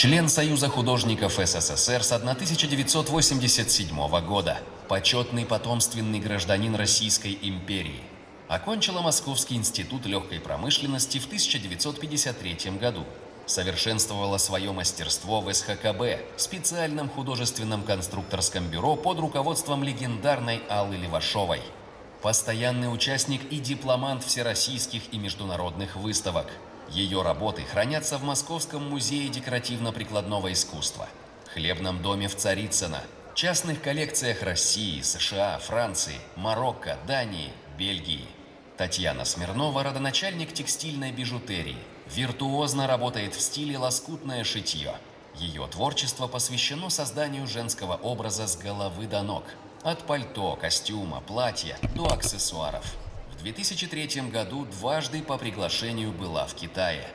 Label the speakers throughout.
Speaker 1: член Союза художников СССР с 1987 года, почетный потомственный гражданин Российской империи. Окончила Московский институт легкой промышленности в 1953 году. Совершенствовала свое мастерство в СХКБ, специальном художественном конструкторском бюро под руководством легендарной Аллы Левашовой. Постоянный участник и дипломант всероссийских и международных выставок. Ее работы хранятся в Московском музее декоративно-прикладного искусства, Хлебном доме в Царицыно, частных коллекциях России, США, Франции, Марокко, Дании, Бельгии. Татьяна Смирнова – родоначальник текстильной бижутерии. Виртуозно работает в стиле лоскутное шитье. Ее творчество посвящено созданию женского образа с головы до ног. От пальто, костюма, платья до аксессуаров. В 2003 году дважды по приглашению была в Китае.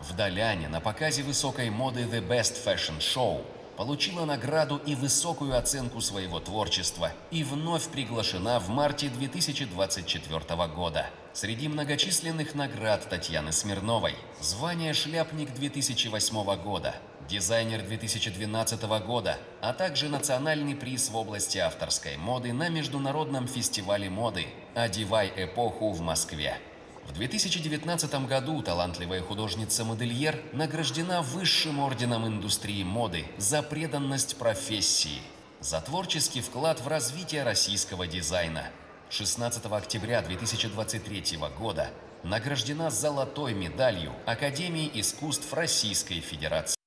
Speaker 1: В Даляне на показе высокой моды The Best Fashion Show получила награду и высокую оценку своего творчества и вновь приглашена в марте 2024 года. Среди многочисленных наград Татьяны Смирновой звание «Шляпник 2008 года», дизайнер 2012 года, а также национальный приз в области авторской моды на Международном фестивале моды «Одевай эпоху» в Москве. В 2019 году талантливая художница-модельер награждена высшим орденом индустрии моды за преданность профессии, за творческий вклад в развитие российского дизайна. 16 октября 2023 года награждена золотой медалью Академии искусств Российской Федерации.